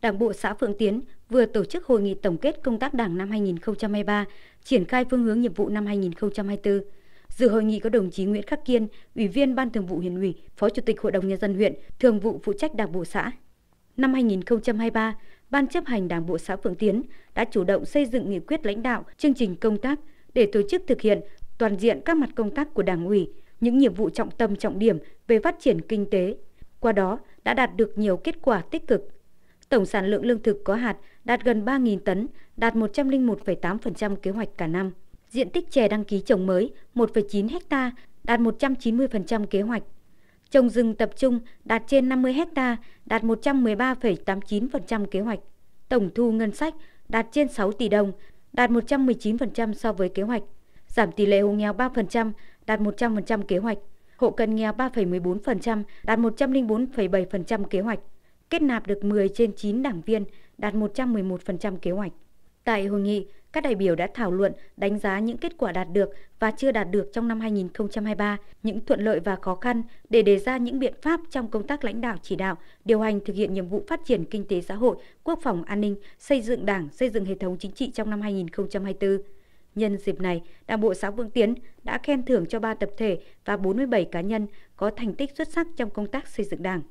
Đảng bộ xã Phượng Tiến vừa tổ chức hội nghị tổng kết công tác Đảng năm 2023, triển khai phương hướng nhiệm vụ năm 2024. Dự hội nghị có đồng chí Nguyễn Khắc Kiên, Ủy viên Ban Thường vụ Huyện ủy, Phó Chủ tịch Hội đồng nhân dân huyện, Thường vụ phụ trách Đảng bộ xã. Năm 2023, Ban chấp hành Đảng bộ xã Phượng Tiến đã chủ động xây dựng nghị quyết lãnh đạo, chương trình công tác để tổ chức thực hiện toàn diện các mặt công tác của Đảng ủy, những nhiệm vụ trọng tâm trọng điểm về phát triển kinh tế. Qua đó đã đạt được nhiều kết quả tích cực. Tổng sản lượng lương thực có hạt đạt gần 3.000 tấn, đạt 101,8% kế hoạch cả năm. Diện tích chè đăng ký trồng mới 1,9 ha, đạt 190% kế hoạch. Trồng rừng tập trung đạt trên 50 ha, đạt 113,89% kế hoạch. Tổng thu ngân sách đạt trên 6 tỷ đồng, đạt 119% so với kế hoạch. Giảm tỷ lệ hộ nghèo 3%, đạt 100% kế hoạch. Hộ cận nghèo 3,14%, đạt 104,7% kế hoạch. Kết nạp được 10 trên 9 đảng viên, đạt 111% kế hoạch. Tại hội nghị, các đại biểu đã thảo luận, đánh giá những kết quả đạt được và chưa đạt được trong năm 2023, những thuận lợi và khó khăn để đề ra những biện pháp trong công tác lãnh đạo chỉ đạo, điều hành thực hiện nhiệm vụ phát triển kinh tế xã hội, quốc phòng an ninh, xây dựng Đảng, xây dựng hệ thống chính trị trong năm 2024. Nhân dịp này, Đảng bộ xã vương Tiến đã khen thưởng cho 3 tập thể và 47 cá nhân có thành tích xuất sắc trong công tác xây dựng Đảng.